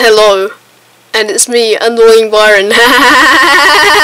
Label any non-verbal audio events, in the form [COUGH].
Hello, and it's me, Annoying Byron. [LAUGHS]